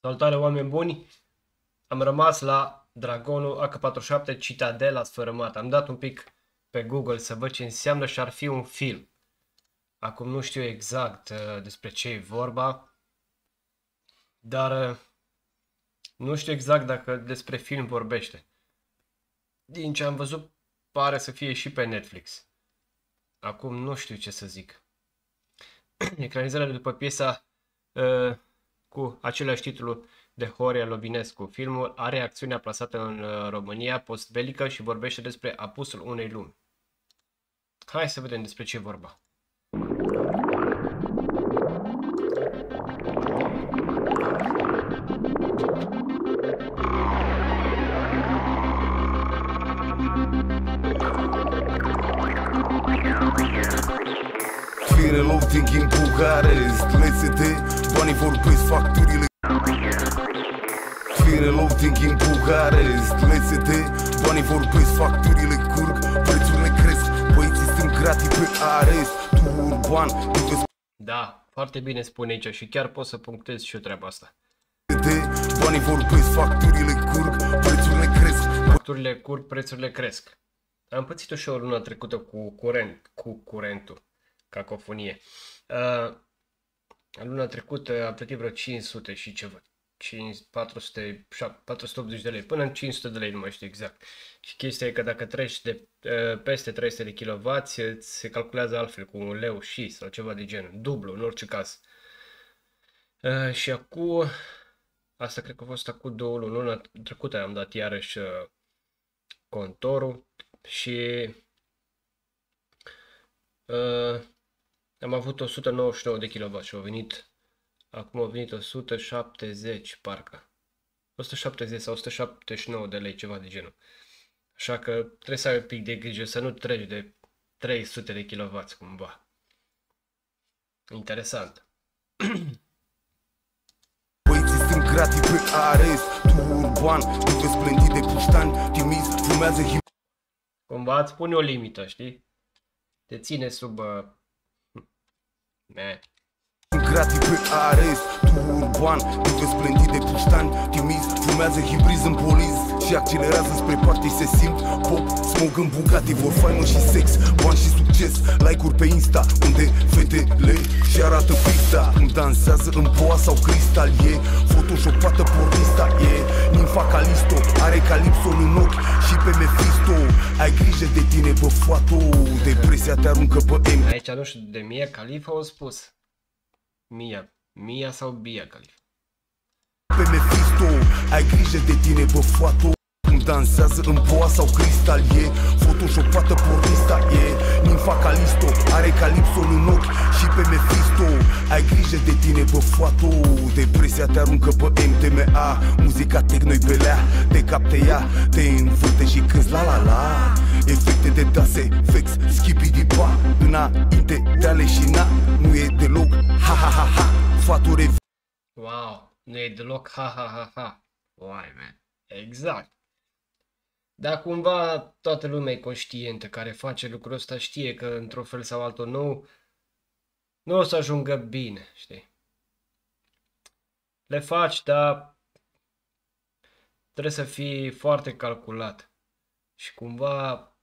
Salutare oameni buni! Am rămas la Dragonul AK-47 Citadela sfărâmat. Am dat un pic pe Google să văd ce înseamnă și ar fi un film. Acum nu știu exact uh, despre ce e vorba, dar uh, nu știu exact dacă despre film vorbește. Din ce am văzut, pare să fie și pe Netflix. Acum nu știu ce să zic. Ecranizarea după piesa uh, cu același titlu de Horia Lovinescu. Filmul are acțiunea plasată în uh, România postbelică și vorbește despre apusul unei lumi. Hai să vedem despre ce e vorba. Fire loading țin Bucharest LSD, banii vorbesc facturile Fire loading in Bucharest LSD, banii vorbesc facturile curg Prețurile cresc, băieții sunt gratis pe arest Tu urban, nu vezi Da, foarte bine spune aici și chiar pot să punctez și eu treaba asta. de Banii vorbesc, facturile curg Prețurile cresc, Facturile curg, prețurile cresc. Am pățit-o și o lună trecută cu curent, cu curentul, cacofonie. Uh, luna trecută am plătit vreo 500 și ceva. 5, 400, 480 de lei, până în 500 de lei, nu mai știu exact. Și chestia e că dacă treci de uh, peste 300 de kW, se calculează altfel cu un leu și sau ceva de genul, dublu în orice caz. Uh, și acum, asta cred că a fost acum două luni, luna trecută am dat iarăși uh, contorul și uh, am avut 199 de kW și au venit, acum au venit 170 parcă. 170 sau 179 de lei, ceva de genul. Așa că trebuie să ai un pic de grijă să nu treci de 300 de kW cumva. Interesant. băieții sunt gratis pe arest Tu urban, nu vezi plândit de puștani Timiz, fumează hip Cumva îți pune o limită, știi? Te ține sub... Uh... Me. Sunt gratis pe arest Tu urban, nu vezi plândit de puștani Timiz, fumează hibriz în poliz Și accelerează spre partii se simt Pop, smog în Bugatti, vor faimă și sex Bani și succes, like-uri pe Insta Unde fetele și arată pista Îmi dansează în boa sau cristal E photoshopată pornista E ninfa Calisto, are calipsul în ochi Și pe Mephisto Ai grijă de tine, bă, foato Depresia te aruncă pe M Aici nu știu, de Mia Khalifa au spus. Mia. Mia sau Bia Khalifa. pe Mephisto Ai grijă de tine, bă, foato Îmi dansează în boa sau cristal E photoshopată pornista E ninfa Calisto Are calipsul în ochi și pe Mephisto Ai grijă de tine, bă, foato Depresia te aruncă pe MDMA Muzica techno-i belea Te capte ea, te învârte și cânti la la la Efecte de dase, fex, schipidi-ba Înainte de a leșina Nu e deloc ha ha ha ha Faturi Wow, nu e deloc ha ha ha ha. Why, man? Exact. Dar cumva toată lumea e conștientă care face lucrul ăsta știe că într-un fel sau altul nu, nu o să ajungă bine, știi? Le faci, dar trebuie să fii foarte calculat și cumva uh,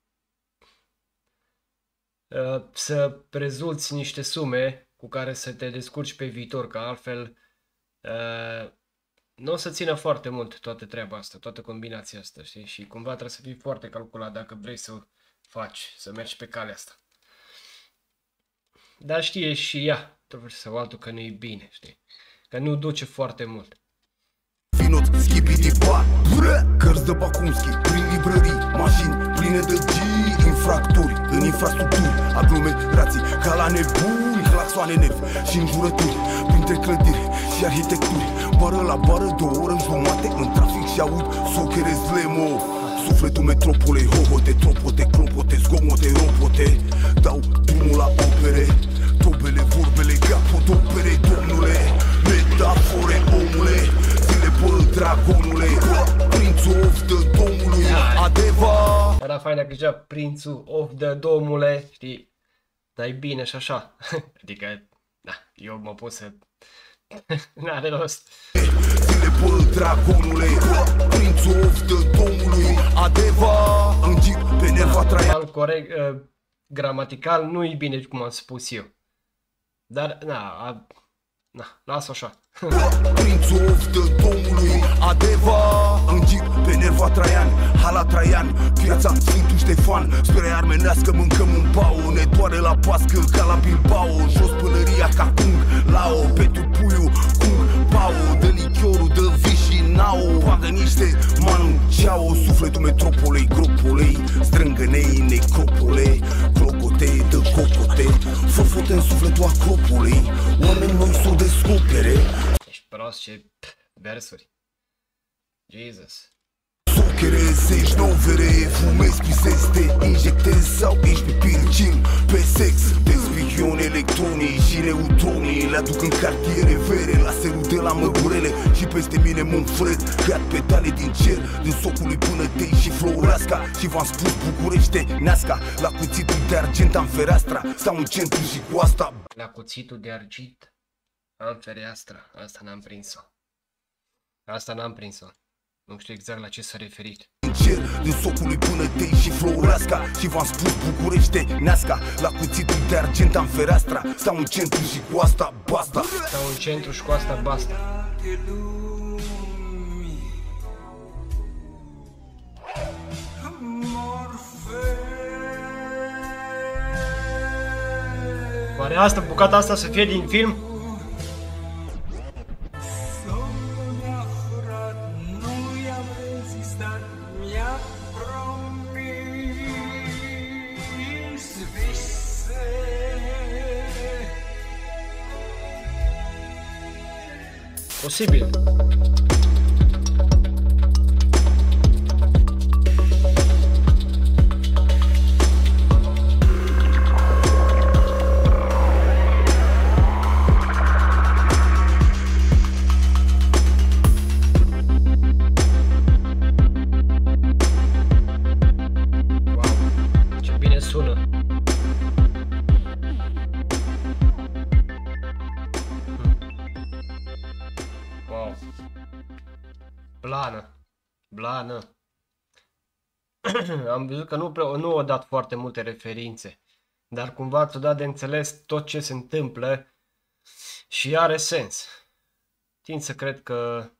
să rezulți niște sume cu care să te descurci pe viitor, că altfel uh, nu o să țină foarte mult toată treaba asta, toată combinația asta, știi? Și cumva trebuie să fii foarte calculat dacă vrei să faci, să mergi pe calea asta. Dar știe și ea, într-un fel sau altul, că nu e bine, știi? Că nu duce foarte mult. Vinot, schipidi ba Cărți de Bakumski, prin librării Mașini pline de G Infractori în infrastructuri Aglomerații ca la nebuni Claxoane nervi și înjurături Printre clădiri și arhitecturi. Bară la bară de o oră jumate În trafic și aud sochere zlemo. Sufletul metropolei, hohote, tropote, clopote, zgomote, ropote. Dau drumul la opere Tobele, vorbele, capodopere, domnule Metafore, omule. Zile bă, dragonule Prințul of de domnului Adeva Era fain dacă zicea prințul of the domule, știi? Dar e bine și așa. adică, da, eu mă pot să N-are rost. Zile bă, dragonule Prințul of de domnului Adeva În jeep pe nerva Traian Gramatical corect, uh, gramatical nu e bine cum am spus eu. Dar, na, a, na las așa. Prințul of de domnului Adeva În jeep pe nerva Traian Hala Traian Piața Sfântul Ștefan. Spre armenească mâncăm un pau Ne doare la pască ca la Bilbao. Jos pălăria ca Kung Lao Petru Puiu Kung Pao Dă lichiorul, dă viși nao Bagă niște manu ceau Sufletul metropolei, gropolei Strângănei, necropole Clocote, dă cocote. Fă fote în sufletul acropolei Oameni noi s-o descopere. Ești prost ce pf, versuri. Jesus. Sochere, ești novere Fumezi, pisezi, te injectezi Sau ești pe pircin, pe sex Despichion electronii și neutronii Le aduc în cartiere vere Laserul de la măgurele Și peste mine Monfred Cad pedale din cer Din socului până tei și Floreasca Și v-am spus Bucurește, Neasca La cuțitul de argint am fereastra Stau în centru și cu asta La cuțitul de argint am fereastra. Asta n-am prins-o. Asta n-am prins-o. Nu știu exact la ce s-a referit. în cer Din socului până tei și Floreasca Și v-am spus Bucurește, Neasca La cuțitul de argint am fereastra Stau în centru și cu asta basta Stau în centru și cu asta basta. Oare asta, bucata asta să fie din film? possível. Blană. Blană. Am văzut că nu, prea- nu au dat foarte multe referințe. Dar cumva ți-o dat de înțeles tot ce se întâmplă și are sens. Tind să cred că...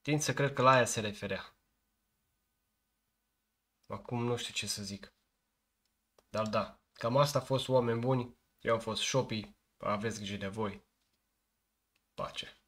Tind să cred că la aia se referea. Acum nu știu ce să zic. Dar da, cam asta a fost oameni buni. Eu am fost Shopee. Aveți grijă de voi. Pace.